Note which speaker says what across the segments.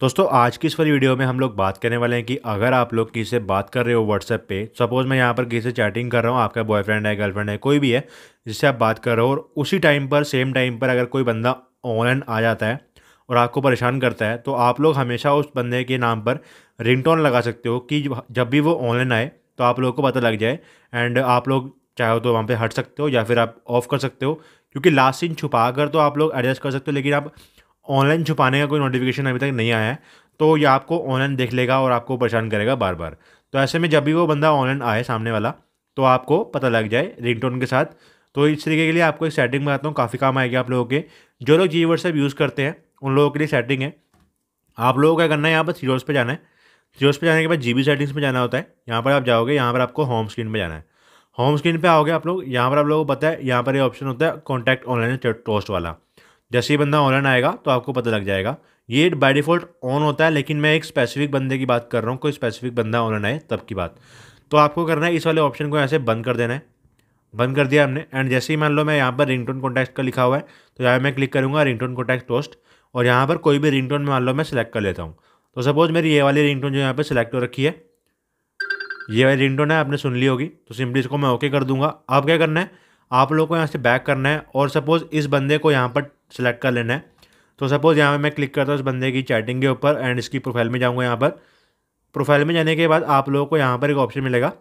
Speaker 1: दोस्तों, आज की इस वाली वीडियो में हम लोग बात करने वाले हैं कि अगर आप लोग किसी से बात कर रहे हो व्हाट्सएप पे सपोज़ मैं यहाँ पर किसी से चैटिंग कर रहा हूँ, आपका बॉयफ्रेंड है गर्लफ्रेंड है, कोई भी है, जिससे आप बात कर रहे हो और उसी टाइम पर सेम टाइम पर अगर कोई बंदा ऑनलाइन आ जाता है और आपको परेशान करता है तो आप लोग हमेशा उस बंदे के नाम पर रिंगटोन लगा सकते हो कि जब भी वो ऑनलाइन आए तो आप लोगों को पता लग जाए एंड आप लोग चाहो तो वहाँ पे हट सकते हो या फिर आप ऑफ़ कर सकते हो, क्योंकि लास्ट सीन छुपा कर तो आप लोग एडजस्ट कर सकते हो, लेकिन आप ऑनलाइन छुपाने का कोई नोटिफिकेशन अभी तक नहीं आया है तो ये आपको ऑनलाइन देख लेगा और आपको परेशान करेगा बार बार तो ऐसे में जब भी वो बंदा ऑनलाइन आए सामने वाला तो आपको पता लग जाए रिंगटोन के साथ। तो इस तरीके के लिए आपको एक सेटिंग बताता हूँ, काफ़ी काम आएगी आप लोगों के। जो लोग जी व्हाट्सएप यूज़ करते हैं, उन लोगों के लिए सेटिंग है। आप लोगों को क्या करना है, यहाँ पर सीरोज़ पर जाना है। सीरोज़ पर जाने के बाद जीबी सेटिंग्स में जाना होता है। यहाँ पर आप जाओगे, यहाँ पर आपको होम स्क्रीन पर जाना है। होम स्क्रीन पे आओगे आप लोग, यहाँ पर आप लोगों को पता है, यहाँ पर ये ऑप्शन होता है कॉन्टैक्ट ऑनलाइन टोस्ट वाला। जैसे ही बंदा ऑनलाइन आएगा तो आपको पता लग जाएगा। ये बाय डिफ़ॉल्ट ऑन होता है, लेकिन मैं एक स्पेसिफिक बंदे की बात कर रहा हूँ, कोई स्पेसिफिक बंदा ऑनलाइन आए, तब की बात। तो आपको करना है, इस वाले ऑप्शन को ऐसे बंद कर देना है। बंद कर दिया हमने एंड जैसे ही मान लो मैं यहाँ पर रिंगटोन कॉन्टैक्ट का लिखा हुआ है तो यहाँ मैं क्लिक करूँगा रिंगटोन कॉन्टैक्ट टोस्ट और यहाँ पर कोई भी रिंगटोन मान लो मैं सिलेक्ट कर लेता हूँ। तो सपोज़ मेरी ये वाली रिंगटोन जो यहाँ पर सिलेक्ट हो रखी है, ये वाली रिंगटोन है, आपने सुन ली होगी तो सिंपली इसको मैं ओके कर दूँगा। अब क्या करना है, आप लोगों को यहाँ से बैक करना है, और सपोज़ इस बंदे को यहाँ पर सिलेक्ट कर लेना है। तो सपोज़ यहाँ पे मैं क्लिक करता हूँ उस बंदे की चैटिंग के ऊपर एंड इसकी प्रोफ़ाइल में जाऊँगा यहाँ पर। प्रोफ़ाइल में जाने के बाद आप लोगों को यहाँ पर एक ऑप्शन मिलेगा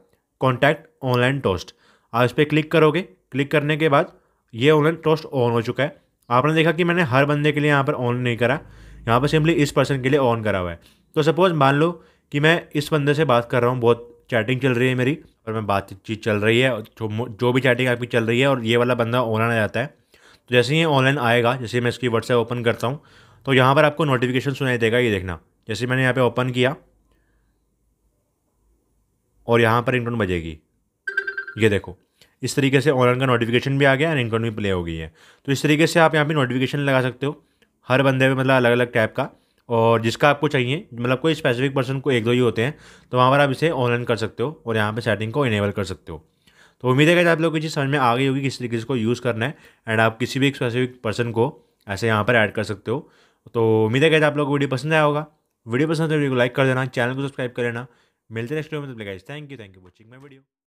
Speaker 1: कॉन्टैक्ट ऑनलाइन टोस्ट आप इस पर क्लिक करोगे क्लिक करने के बाद ये ऑनलाइन टोस्ट ऑन हो चुका है। आपने देखा कि मैंने हर बंदे के लिए यहाँ पर ऑन नहीं करा, यहाँ पर सिंपली इस पर्सन के लिए ऑन करा हुआ है। तो सपोज़ मान लो कि मैं इस बंदे से बात कर रहा हूँ, बहुत चैटिंग चल रही है मेरी और मैं बातचीत चल रही है, जो जो भी चैटिंग आपकी चल रही है और ये वाला बंदा ऑन आ जाता है। तो जैसे ही ऑनलाइन आएगा, जैसे मैं इसकी व्हाट्सएप ओपन करता हूँ तो यहाँ पर आपको नोटिफिकेशन सुनाई देगा, ये देखना। जैसे मैंने यहाँ पे ओपन किया, और यहाँ पर रिंगटोन बजेगी। ये देखो, इस तरीके से ऑनलाइन का नोटिफिकेशन भी आ गया रिंगटोन भी प्ले हो गई है। तो इस तरीके से आप यहाँ पे नोटिफिकेशन लगा सकते हो, हर बंदे में मतलब अलग अलग टाइप का, और जिसका आपको चाहिए मतलब कोई स्पेसिफिक पर्सन को एक दो ही होते हैं तो वहाँ पर आप इसे ऑनलाइन कर सकते हो, और यहाँ पर सेटिंग को इनेबल कर सकते हो। तो उम्मीद है कि आप लोग की चीज़ समझ में आ गई होगी किस तरीके से यूज़ करना है एंड आप किसी भी स्पेसिफिक पर्सन को ऐसे यहाँ पर ऐड कर सकते हो। तो उम्मीद है कि आप लोग को वीडियो पसंद आया होगा। वीडियो पसंद है वीडियो को लाइक कर देना चैनल को सब्सक्राइब कर लेना। मिलते नेक्स्ट वीडियो में तो thank you thank you watching my video